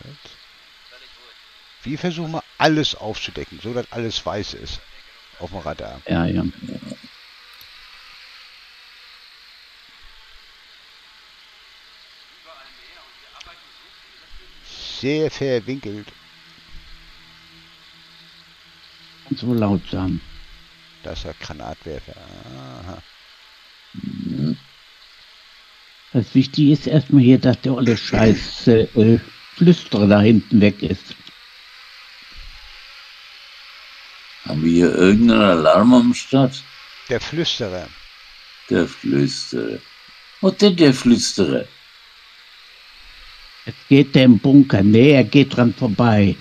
Schatz. Wir versuchen mal alles aufzudecken, so dass alles weiß ist. Auf dem Radar. Ja, ja. Sehr verwinkelt. Und so lautsam. Das ist der Granatwerfer. Aha. Das Wichtige ist erstmal hier, dass der alle Scheiß äh, äh, Flüsterer da hinten weg ist. Haben wir hier irgendeinen Alarm am Start? Der Flüsterer. Der Flüsterer. Was denn der Flüsterer? Jetzt geht der im Bunker. Nee, er geht dran vorbei.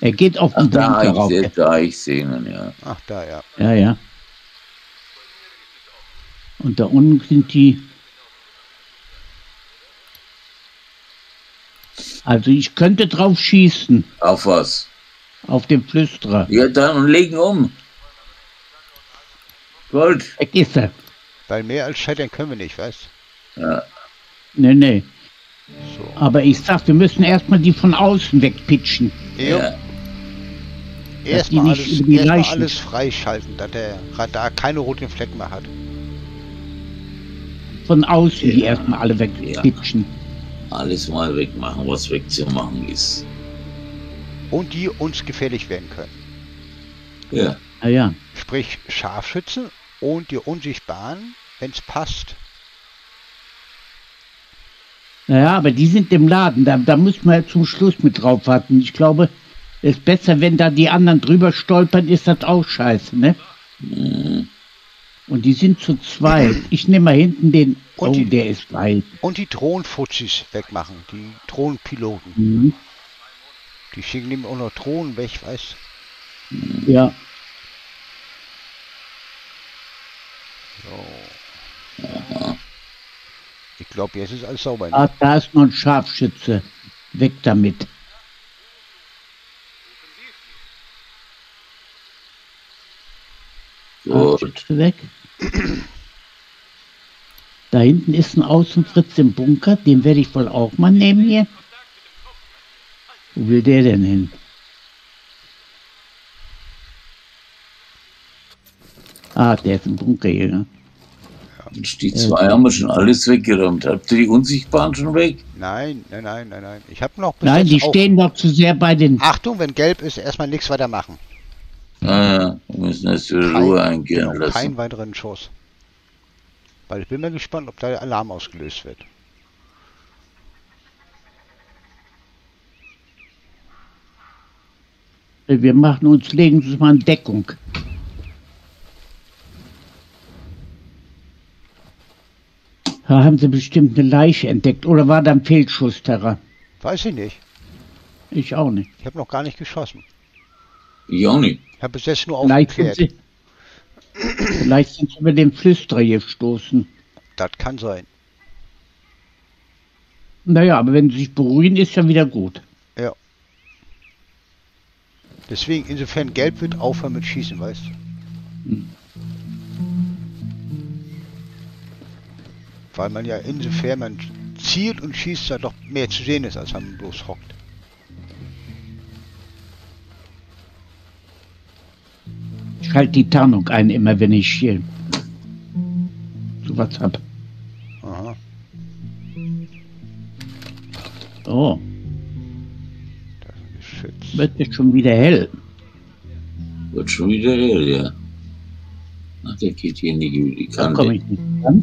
Er geht auf Ach, den da, Bunker rauf. da, ich sehe ihn, ja. Ach, da, ja. Ja, ja. Und da unten sind die. Also ich könnte drauf schießen, Auf was? auf den Flüsterer. Ja, dann und legen um. Gold. Weg ist er. Weil mehr als scheitern können wir nicht, weißt Ja. Nee, nee. So. Aber ich sag, wir müssen erstmal die von außen wegpitchen. Jo. ja. Erstmal alles, die Leichen- alles freischalten, dass der Radar keine roten Flecken mehr hat. Von außen die Ja. erstmal alle wegpitchen. Alles mal wegmachen, was wegzumachen ist. Und die uns gefährlich werden können. Ja. Ja, ja. Sprich Scharfschützen und die Unsichtbaren, wenn es passt. Naja, aber die sind im Laden. Da, da müssen wir zum Schluss mit drauf warten. Ich glaube, es ist besser, wenn da die anderen drüber stolpern, ist das auch scheiße, ne? Mhm. Und die sind zu zweit. Ich nehme mal hinten den. Und Oh, die- der ist weit. Und die Drohnenfuzis wegmachen, die Drohnenpiloten. Mhm. Die schicken nämlich auch noch Drohnen weg, weißt Ja. So. Ich glaube, jetzt ist alles sauber. Ah, da ist noch ein Scharfschütze. Weg damit. Gut. Weg. Da hinten ist ein Außenfritz im Bunker. Den werde ich wohl auch mal nehmen hier. Wo will der denn hin? Ah, der ist im Bunker hier. Ne? Und die zwei haben wir schon alles weggeräumt. Habt ihr die Unsichtbaren schon weg? Nein, nein, nein, nein, nein. Ich habe noch bis Nein, jetzt die auch- stehen noch zu sehr bei den. Achtung, wenn gelb ist, erstmal nichts weiter machen. Ah, ja. Müssen jetzt wieder Kein- Ruhe einkehren genau, lassen. Keinen weiteren Schuss. Weil ich bin mal gespannt, ob da der Alarm ausgelöst wird. Wir machen uns, legen uns mal in Deckung. Da haben sie bestimmt eine Leiche entdeckt. Oder war da ein Fehlschuss, Terra? Weiß ich nicht. Ich auch nicht. Ich habe noch gar nicht geschossen. Ich auch nicht. Ich habe bis jetzt nur auf dem Vielleicht sind, sie, vielleicht sind sie über den Flüsterer gestoßen. Das kann sein. Naja, aber wenn sie sich beruhigen, ist ja wieder gut. Deswegen, insofern gelb wird, aufhören mit Schießen, weißt du? Hm. Weil man ja insofern man zielt und schießt, da doch mehr zu sehen ist, als man bloß hockt. Ich schalte die Tarnung ein, immer wenn ich hier sowas hab. Aha. Oh, Das Geschütz. wird jetzt schon wieder hell. Wird schon wieder hell, ja. Ach, der geht hier nicht über die Da komme Kante. ich nicht ran.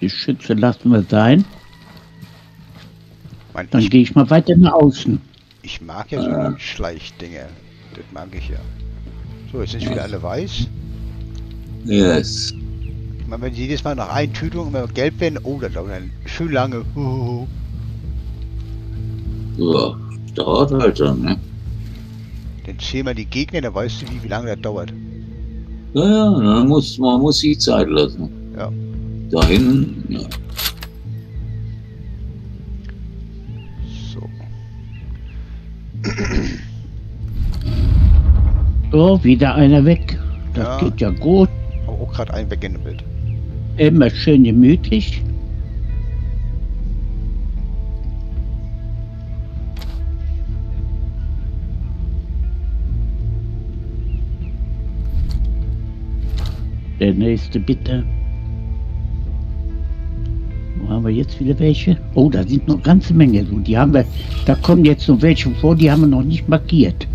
Die Schütze lassen wir sein. Mein, Dann gehe ich mal weiter nach außen. ich mag ja so die Schleichdinger. Das mag ich ja. So, jetzt sind wieder alle weiß. Yes. Ich meine, wenn sie jedes Mal nach Eintütung immer gelb werden, oh, das dauert dann schön lange. Huhuhu. Ja, dauert halt dann, ne? Dann zähl mal die Gegner, dann weißt du, wie, wie lange das dauert. Ja, ja, dann muss, man muss sich Zeit lassen. Ja. Da hinten, ja. So, wieder einer weg. Das Ja. geht ja gut. Aber auch gerade einen weggenibbelt. Immer schön gemütlich. Der nächste bitte. Haben wir jetzt wieder welche? Oh, da sind noch ganze Menge. So, die haben wir, da kommen jetzt noch welche vor, die haben wir noch nicht markiert.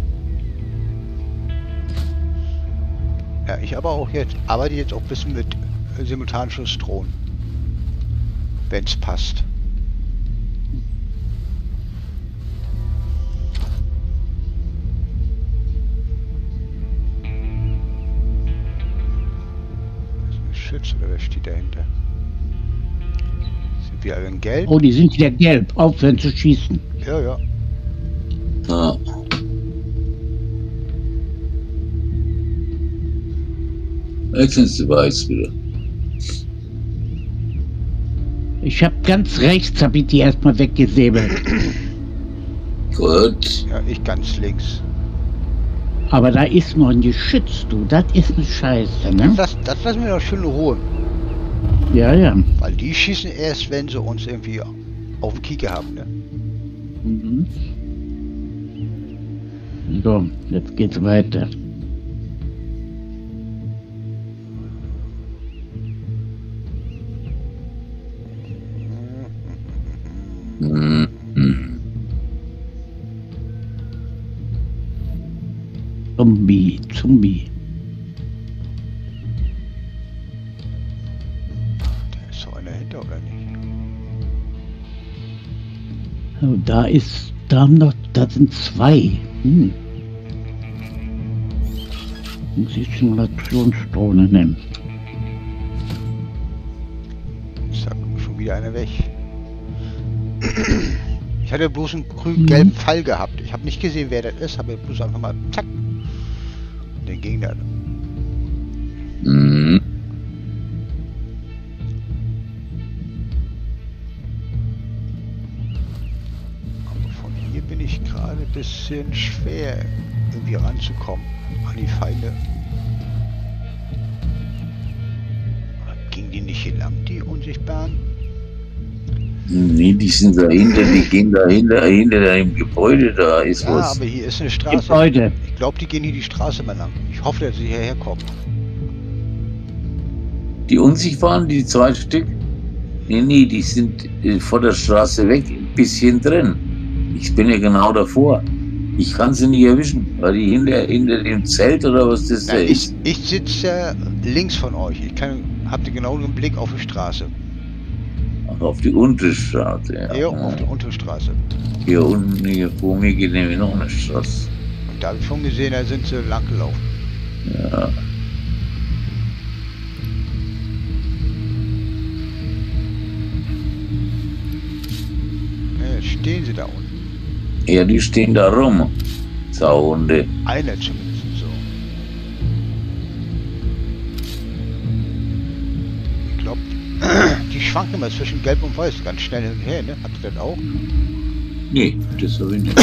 Ja, ich aber auch jetzt, arbeite jetzt auch ein bisschen mit Simultanschussdrohnen. Wenn es passt. Schütz oder wer steht dahinter? Sind wir in Gelb? Oh, die sind wieder gelb. Aufhören zu schießen. Ja, ja. Ja. Wechseln Sie weiß wieder. Ich habe ganz rechts, habe ich die erstmal weggesäbelt. Gut. Ja, ich ganz links. Aber da ist noch ein Geschütz, du. Das ist eine Scheiße, ne? Das, das lassen wir doch schön in Ruhe. Ja, ja. Weil die schießen erst, wenn sie uns irgendwie auf dem Kieker haben, ne? Mhm. So, jetzt geht's weiter. Ist, da haben noch, da sind zwei. Hm. Muss ich Simulationsdrohne nennen. Zack, schon wieder einer weg. Ich hatte bloß einen grün-gelben Fall gehabt. Ich habe nicht gesehen, wer das ist, habe bloß einfach mal zack. Und dann ging bisschen schwer, irgendwie ranzukommen an die Feinde. Ging die nicht hier lang, die unsichtbaren? Nee, die sind dahinter, die gehen dahinter, dahinter da im Gebäude, da ist Ja, was. aber hier ist eine Straße. Gebäude. Ich glaube, die gehen hier die Straße mal lang. Ich hoffe, dass sie hierher kommen. Die unsichtbaren, die zwei Stück? Nee, nee, die sind äh, vor der Straße weg, ein bisschen drin. Ich bin ja genau davor. Ich kann sie nicht erwischen, weil die hinter, hinter dem Zelt oder was das da Na, ich ist. ich sitze äh, links von euch. Ich kann, habt ihr genau einen Blick auf die Straße. Ach, auf die Unterstraße. Ja. Ja, auf die Unterstraße. Hier unten, hier vor mir geht nämlich noch eine Straße. Und da habe ich schon gesehen, da sind sie lang gelaufen. Ja. Ja, stehen sie da unten. Ja, die stehen da rum. Sauhunde. Einer zumindest so. Ich glaube, die schwanken immer zwischen Gelb und Weiß ganz schnell hin und her, ne? Habt ihr das auch? Nee, das habe ich nicht.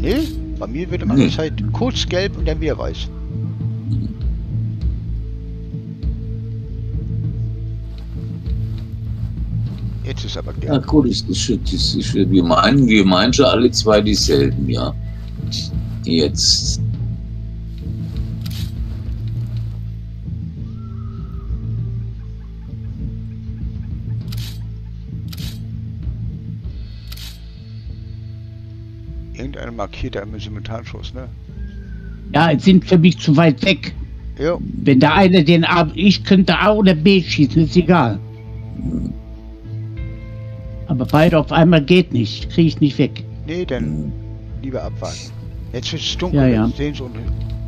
Ne? Bei mir wird immer Nee. angezeigt, kurz gelb und dann wieder weiß. Jetzt ist aber Ja gelb. gut, das ist, das ist, wir meinen, wir meinen schon alle zwei dieselben, ja. Jetzt. Irgendeiner markiert da immer Simultanschuss, ne? Ja, es sind für mich zu weit weg. Ja, Wenn da einer den A, ich könnte A oder B schießen, ist egal. Aber beide auf einmal geht nicht, kriege ich nicht weg. nee, dann lieber abwarten. Jetzt wird es dunkel, Ja, ja. sehen sie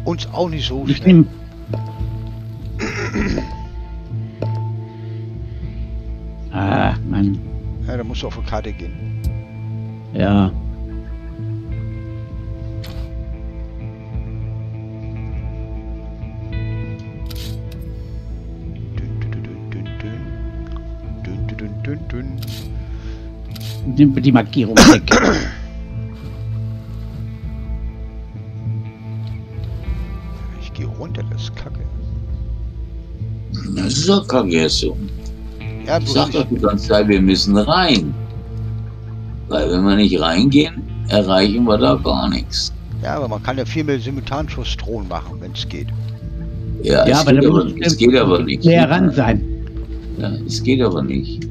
uns- auch nicht so Ich schnell. Ah, Mann. Ja, da musst du auf die Karte gehen. Ja. Wir die Markierung weg. Ich gehe runter, das ist kacke. Das ist doch kacke so. Ja, Ich sag doch die ganze Zeit, wir müssen rein. Weil wenn wir nicht reingehen, erreichen wir da gar nichts. ja, aber man kann ja viel mit Simultanschussdrohnen machen, wenn es geht. Ja, Ja, es, aber geht aber, es geht aber nicht. näher ran sein. Ja, es geht aber nicht.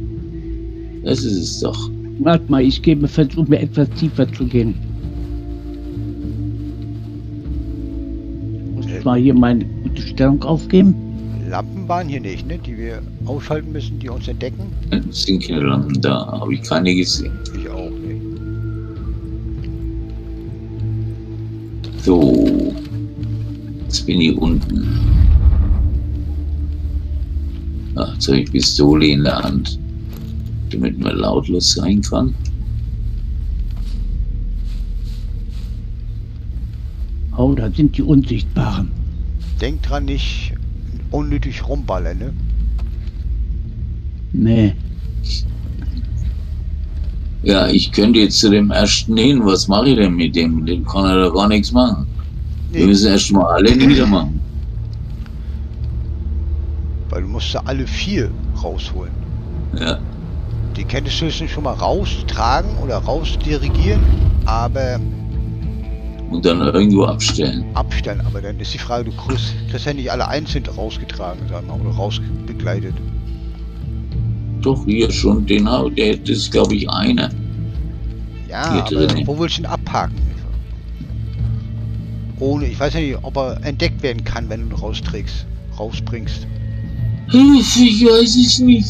Das ist es doch. Warte mal, ich gebe versuche mir etwas tiefer zu gehen. Ich muss mal hier meine gute Stellung aufgeben. Lampen waren hier nicht, ne? Die wir ausschalten müssen, die uns entdecken. Es sind keine Lampen da, habe ich keine gesehen. Ich auch nicht. So. Jetzt bin ich unten. Ach, jetzt habe ich Pistole in der Hand, damit man lautlos sein kann. Oh, da sind die Unsichtbaren. Denk dran, nicht unnötig rumballern, ne? Nee. Ja, ich könnte jetzt zu dem ersten hin. Was mache ich denn mit dem? Mit dem kann er da gar nichts machen. Wir Nee, müssen erst mal alle niedermachen. weil du musst ja alle vier rausholen. Ja. Die jetzt schon mal raustragen oder rausdirigieren, aber Und dann irgendwo abstellen. abstellen. Aber dann ist die Frage, du kriegst, kriegst ja nicht alle einzeln rausgetragen, sagen wir, oder rausbegleitet. Doch, hier schon, den der das ist, glaube ich, einer. Ja, aber wo willst du ihn abhaken? Ohne, ich weiß ja nicht, ob er entdeckt werden kann, wenn du ihn rausträgst, rausbringst. Ich weiß es nicht.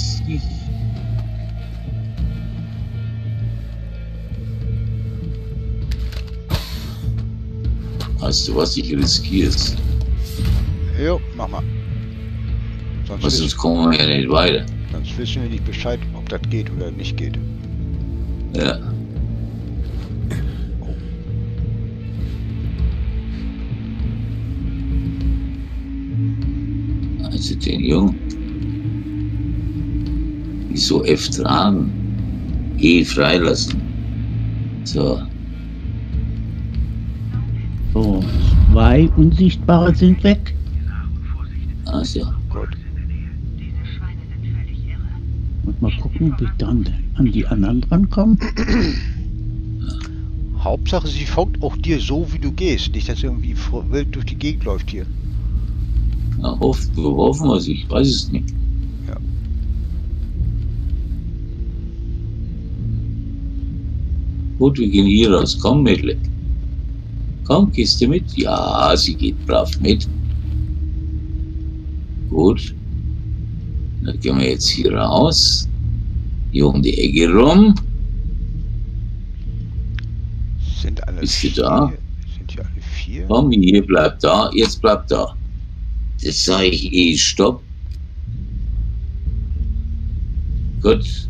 Weißt du, was ich riskierst? Jo, mach mal. Sonst, Was sonst kommen wir ja nicht weiter. sonst wissen wir nicht Bescheid, ob das geht oder nicht geht. Ja. Also den Jungen. Wieso F tragen? E freilassen. So. So, zwei Unsichtbare sind weg. Also. Gut. Und mal gucken, ob ich dann an die anderen rankomme. Hauptsache, sie folgt auch dir so, wie du gehst. Nicht, dass sie irgendwie wild durch die Gegend läuft hier. Na, hoffen, hoffen wir es, ich weiß es nicht. Ja. Gut, wir gehen hier raus. Komm, Mädle. Komm, gehst du mit? Ja, sie geht brav mit. Gut. Dann gehen wir jetzt hier raus. Hier um die Ecke rum. Sind alle Bist du vier? da? Sind hier alle vier? Komm, hier, bleib da. Jetzt bleib da. Jetzt sage ich eh Stopp. Gut.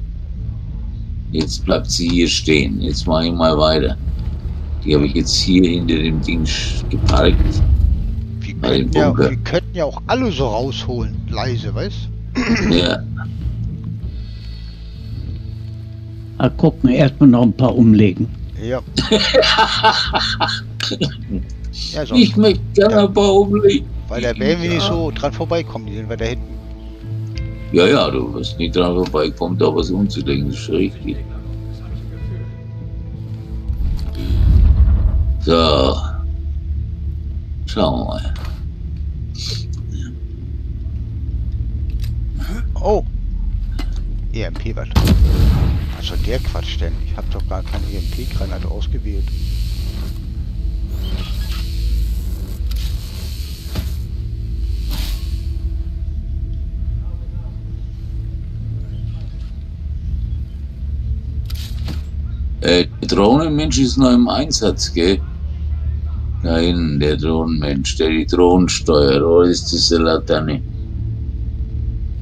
Jetzt bleibt sie hier stehen. Jetzt mache ich mal weiter. Die habe ich jetzt hier hinter dem Ding geparkt. Wir Bei den könnten, ja, wir könnten ja auch alle so rausholen. Leise, weißt Ja, Mal gucken, erstmal noch ein paar umlegen. Ja. ja, sonst, ich möchte gerne ein paar umlegen. weil da werden wir nicht Ja. so dran vorbeikommen. Die sind weiter hinten. Ja, ja, du wirst nicht dran vorbeikommen, da was umzulegen, das ist richtig. So. Schauen wir mal. Oh! EMP, was? Also der Quatsch denn? Ich habe doch gar keine EMP-Granate ausgewählt. Äh, Drohnenmensch ist noch im Einsatz, gell? Hinten, der Drohnenmensch, der die Drohnen steuert. Oder ist das der Laterne?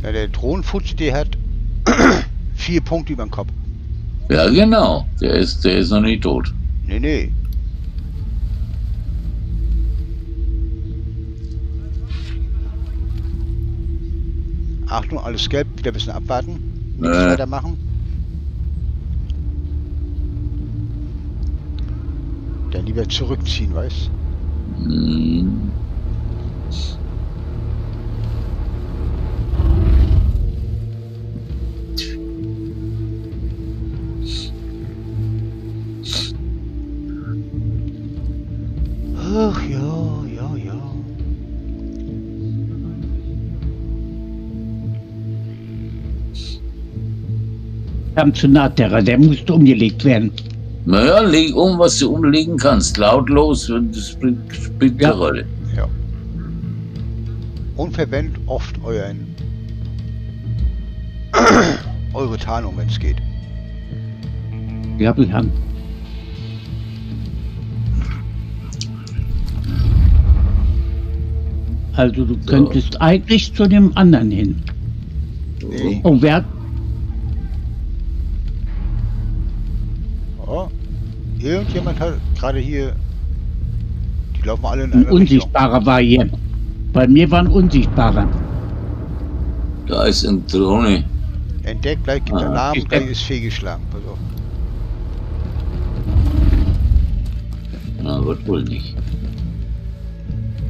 Ja, der Drohnenfutz, der hat vier Punkte über dem Kopf. Ja, genau. Der ist, der ist noch nicht tot. Nee, nee. Achtung, alles gelb, wieder ein bisschen abwarten. Nichts Äh. weitermachen. Dann lieber zurückziehen, weißt. Mhm. Ach ja, ja, ja. Am Sonatterra, der musste umgelegt werden. Naja, leg um, was du umlegen kannst. Lautlos, das spielt, spielt Ja. eine Rolle. Ja. Und verwendet oft euren eure Tarnung, wenn es geht. Ja, wir haben. Also du könntest eigentlich zu dem anderen hin. Nee. Oh, wer Irgendjemand hat gerade hier. Die laufen alle in ein eine Richtung. Unsichtbarer war hier. Bei mir war ein Unsichtbarer. Da ist eine Drohne. Entdeckt, gleich gibt der Ah, Namen, ich- gleich ist fehlgeschlagen. Pass auf. Na, wird wohl nicht.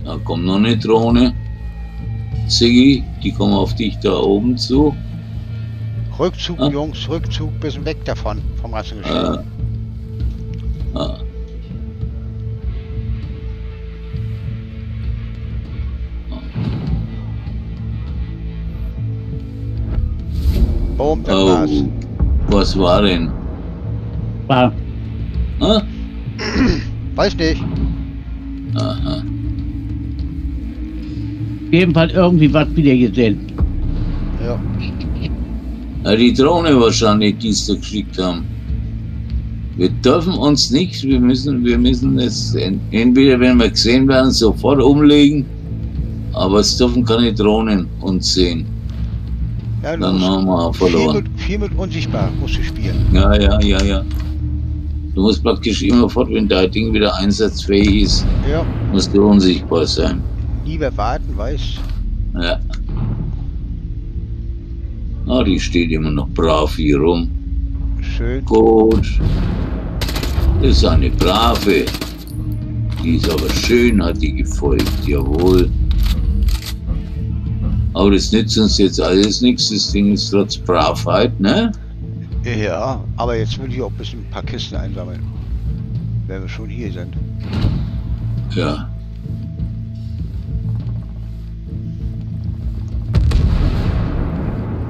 Da kommt noch eine Drohne. Siggi, die kommen auf dich da oben zu. Rückzug, Ah. Jungs, Rückzug, bisschen weg davon, vom Rassengeschehen. Äh, ah, Das oh, war's. was war denn? War Ah? Weiß nicht. Aha. auf jeden Fall irgendwie was wieder gesehen. Ja. Ja, die Drohne wahrscheinlich, die sie da geschickt haben. Wir dürfen uns nichts, wir müssen, wir müssen es en- entweder, wenn wir gesehen werden, sofort umlegen, aber es dürfen keine Drohnen uns sehen. ja Dann haben wir viel verloren. mit, viel mit unsichtbar musst du spielen. Ja, ja, ja, ja. Du musst praktisch immer fort, wenn dein Ding wieder einsatzfähig ist, Ja. musst du unsichtbar sein. Lieber warten, weiß. Ja. Ah, die steht immer noch brav hier rum. Schön. Gut. Das ist eine brave. Die ist aber schön, hat die gefolgt, jawohl. Aber das nützt uns jetzt alles nichts. Das Ding ist trotz Bravheit, ne? Ja, aber jetzt will ich auch ein bisschen ein paar Kisten einsammeln. Wenn wir schon hier sind. Ja.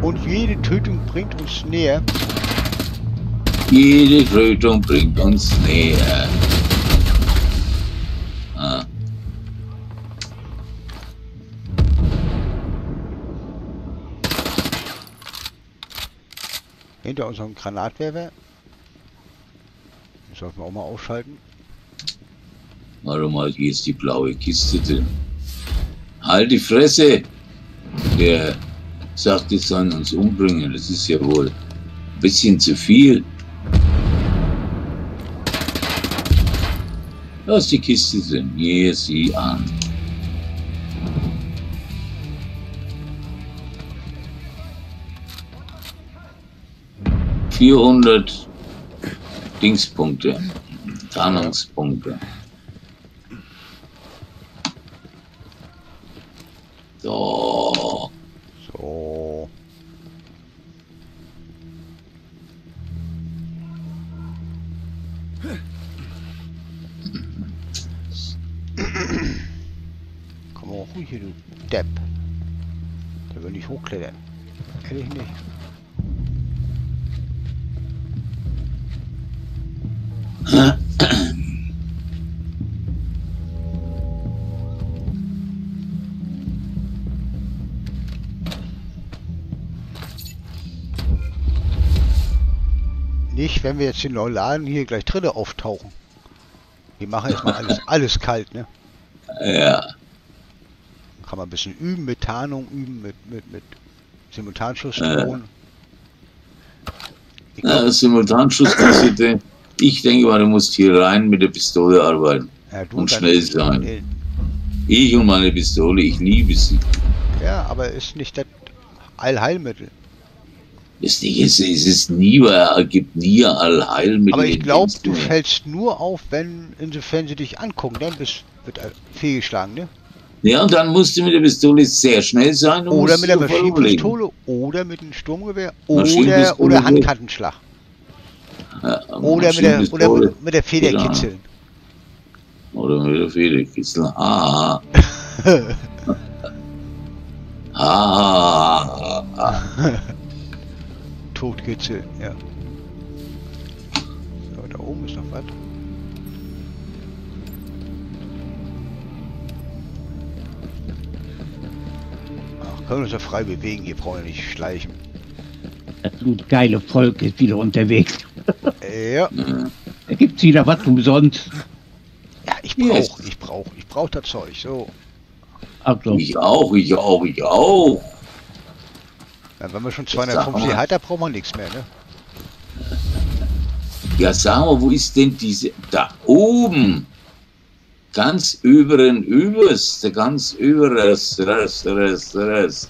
Und jede Tötung bringt uns näher. Jede Tötung bringt uns näher. Ah. Hinter unserem Granatwerfer. Das sollten wir auch mal ausschalten. Warte mal, hier ist die blaue Kiste drin. Halt die Fresse! Der sagt, die sollen uns umbringen. Das ist ja wohl ein bisschen zu viel. Ist die Kiste drin. Gehe sie an. Vierhundert Dingspunkte. Tarnungspunkte. So. Hochklettern. Ehrlich nicht. Nicht, wenn wir jetzt den neuen Laden hier gleich dritte auftauchen. Wir machen erstmal alles, alles kalt, ne? Ja. Kann man ein bisschen üben mit Tarnung, üben mit, mit, mit Simultanschussdrohnen. Ich Ja, glaub, Simultanschusskassette. Ich denke mal, du musst hier rein mit der Pistole arbeiten. ja, du und schnell sein. äh, Ich und meine Pistole, ich liebe sie. Ja, aber ist nicht das Allheilmittel. Das Ding ist, es ist nie, es gibt nie Allheilmittel. Aber ich glaube, du fällst nur auf, wenn, insofern sie dich angucken, dann bist, wird äh, fehlgeschlagen, ne? Ja, und dann musst du mit der Pistole sehr schnell sein. Oder mit der. Maschinenpistole, oder mit einem Sturmgewehr, oder, oder geht. Handkantenschlag. Ja, Oder mit der, oder mit, mit der Federkitzel. Oder mit der Federkitzel. Ah. ah. ah. Totkitzel, ja. So, da oben ist noch was. Können wir uns ja frei bewegen, hier brauchen wir nicht schleichen. Das gut geile Volk ist wieder unterwegs. Ja, Da gibt's wieder was umsonst. ja ich Yes. brauch, ich brauch, ich brauch das Zeug, so. Also, Ich auch, ich auch, ich auch. Ja, wenn wir schon sag 250 mal. hat, da brauchen wir nichts mehr, ne? Ja, sag mal, wo ist denn diese? Da oben. Ganz überen Überste, ganz überes, Rest, Rest, Rest.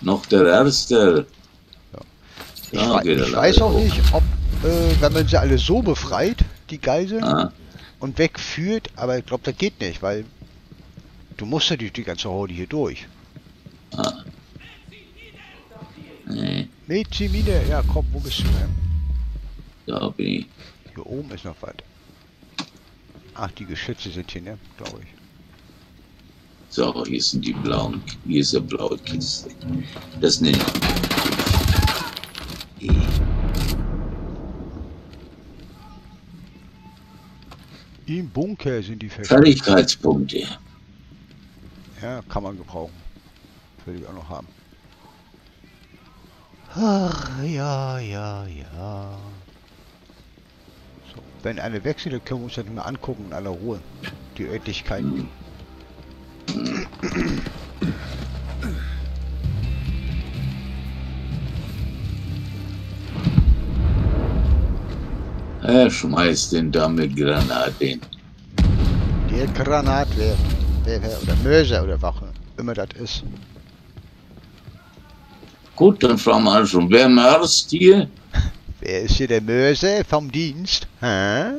Noch der Erste. Ich, Ja, er ich weiß auch hoch. nicht, ob, äh, wenn man sie alle so befreit, die Geiseln, Ah, und wegführt, aber ich glaube, das geht nicht, weil du musst ja durch die ganze Horde hier durch. nee, Mezimine, ja komm, wo bist du denn? da bin ich. Hier oben ist noch was. Ach, die Geschütze sind hier, ne? Glaube ich. So, hier sind die blauen, hier ist eine blaue Kiste. Das nenne ich. Im Bunker sind die versteckt. Fertigkeitspunkte. Ja, kann man gebrauchen. Würde ich auch noch haben. Ach, ja, ja, ja. Wenn eine wechselt, können wir uns das mal angucken in aller Ruhe. Die Örtlichkeiten. Er schmeißt den da mit Granaten. Der Granatwerfer. Werfer Oder Mörser oder Wache. Immer das ist. Gut, dann fragen wir schon, wer mörst hier? Wer ist hier der Mörser vom Dienst? Hä?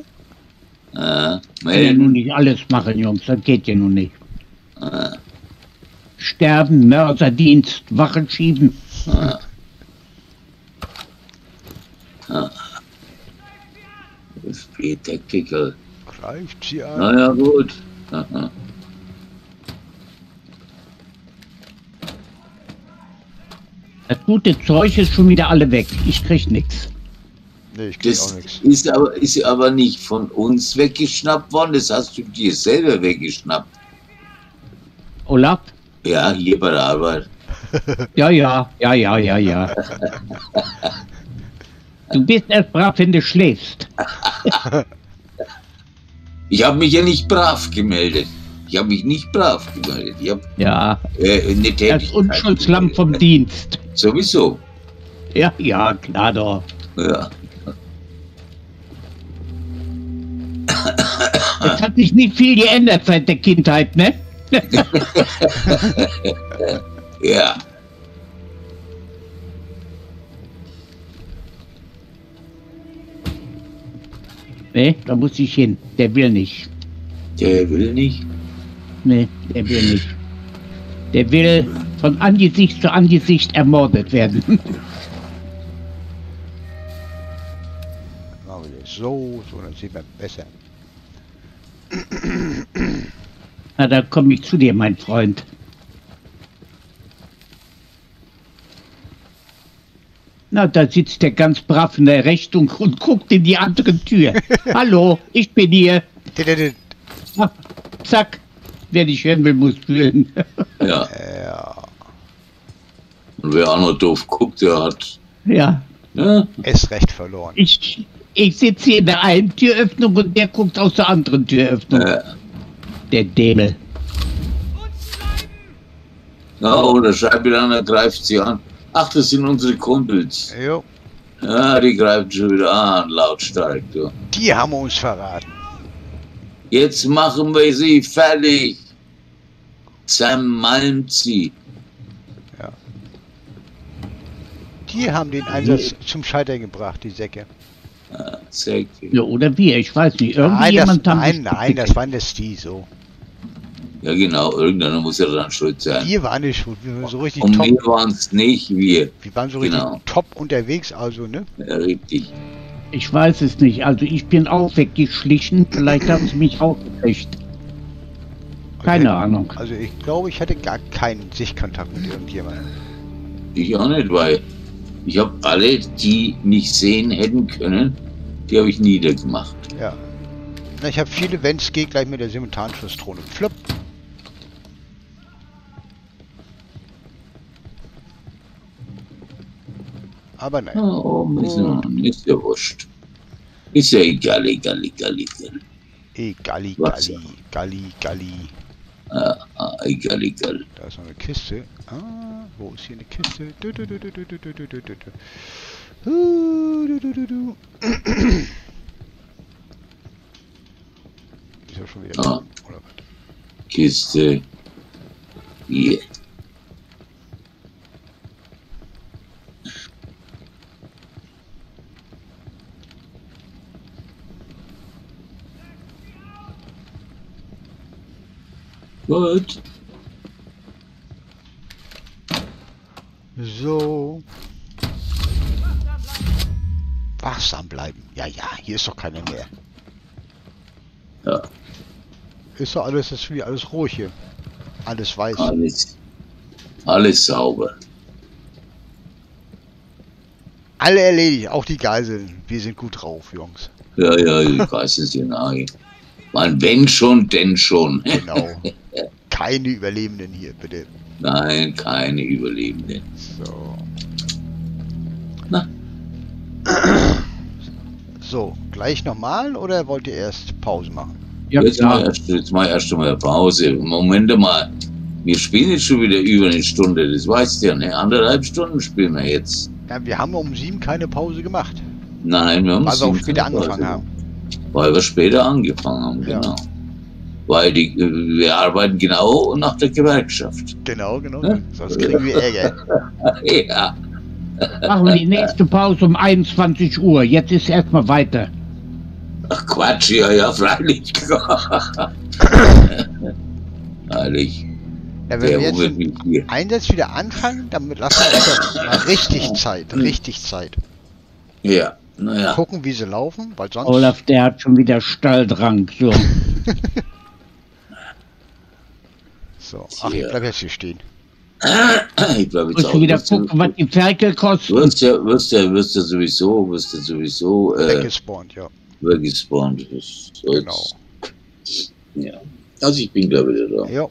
Äh, kann ja nun nicht alles machen, Jungs. Das geht ja nun nicht. Äh, Sterben, Mörserdienst, Wachen schieben. das ist Peter Kickel. Greift sie an. Naja, gut. Aha. Das gute Zeug ist schon wieder alle weg. Ich krieg nix. Nee, ich krieg auch nichts. ist aber, ist aber nicht von uns weggeschnappt worden, das hast du dir selber weggeschnappt. Olaf? Ja, hier bei der Arbeit. Ja, ja, ja, ja, ja, ja. Du bist erst brav, wenn du schläfst. Ich habe mich ja nicht brav gemeldet. Ich habe mich nicht brav gemeldet. Ich habe Ja, äh, eine das Unschuldslamm vom. Dienst. Sowieso. Ja, ja, klar doch. Ja. Es hat sich nicht viel geändert seit der Kindheit, ne? Ja. Ne, da muss ich hin. Der will nicht. Der will nicht. Ne, der will nicht. Der will von Angesicht zu Angesicht ermordet werden. Machen wir das so, so, dann sieht man besser. Na, da komme ich zu dir, mein Freund. Na, da sitzt der ganz brav in der Richtung und guckt in die andere Tür. Hallo, ich bin hier. Ah, Zack, wer nicht hören will, muss fühlen. Ja. Ja, Und wer auch noch doof guckt, der hat. ja, Ja, ist recht verloren. ich, ich sitze hier in der einen Türöffnung und der guckt aus der anderen Türöffnung. äh, Der Dämel. ja oder Scheibellaner greift sie an. Ach, das sind unsere Kumpels. Jo, Ja, die greifen schon wieder an, lautstark. Du. die haben uns verraten. Jetzt machen wir sie fertig. Zermalmt sie. Die haben den Einsatz zum Scheitern gebracht, die Säcke. Ja, gut. Ja, oder wir, ich weiß nicht. Nein, das, Irgendjemand haben nein, nein, das waren das die so. Ja, genau, irgendeiner muss ja dran schuld sein. Wir waren nicht schuld, wir waren so richtig Und top. wir waren es nicht, wir. Wir waren so richtig Genau. top unterwegs, also, ne? Ja, richtig. Ich weiß es nicht. Also ich bin auch weggeschlichen. Vielleicht haben sie mich auch gekriegt. Keine Okay. Ahnung. Also ich glaube, ich hatte gar keinen Sichtkontakt mit irgendjemandem. Ich auch nicht, weil Ich habe alle, die mich sehen hätten können, die habe ich niedergemacht. Ja. Na, ich habe viele Events, gehe gleich mit der Simultanschussdrohne. Flip. Aber nein. Oh, ist, ja, ist ja wurscht. Ist ja egal, egal, egal, egal. Egali, Was? Gali, Gali, Gali. Ah, ah, egal, egal. Da ist noch eine Kiste. Ah, wo ist hier eine Kiste? Du, du, du, du, du, du, du, du, du, du, du. Uh, du, du, du, du. Ist ja schon wieder Ah. Kiste. Hier. Gut. So. Wachsam bleiben. Ja, ja, hier ist doch keiner mehr. Ja, Ist doch alles, ist wie alles ruhig hier. Alles weiß. alles. Alles sauber. Alle erledigt, auch die Geiseln. Wir sind gut drauf, Jungs. Ja, ja, ich weiß es nahe. Man, wenn schon, denn schon. Genau. Keine Überlebenden hier, bitte. Nein, keine Überlebenden. So. Na. So, gleich nochmal oder wollt ihr erst Pause machen? Ja, jetzt, mal erst, jetzt mal erst einmal Pause. Moment mal. Wir spielen jetzt schon wieder über eine Stunde, das weißt du ja, ne? Anderthalb Stunden spielen wir jetzt. Ja, wir haben um sieben keine Pause gemacht. Nein, wir haben Weil wir auch sieben später Pause angefangen gemacht. haben. Weil wir später angefangen haben, Ja. genau. Weil die, wir arbeiten genau nach der Gewerkschaft. Genau, genau. Ja. Sonst kriegen wir Ärger. Ja, Machen wir die nächste Pause um 21 Uhr. Jetzt ist erstmal weiter. ach Quatsch, ja, ja, freilich. freilich. Ja, wenn Der wir jetzt den. Einsatz wieder anfangen, damit lassen wir uns doch mal richtig Zeit. Richtig Zeit. Ja, naja. Gucken, wie sie laufen, weil sonst. Olaf, der hat schon wieder Stalldrang. So. So, ach, ich Ja. bleib jetzt hier stehen. Ich glaube jetzt auch. du wieder gucken, was die Ferkel kosten. wirst ja, wirst ja, wirst ja sowieso, wirst ja sowieso äh, Weggespawnt, ja. weggespawnt. Genau. Ja. Also ich bin glaube ich wieder da. Ja,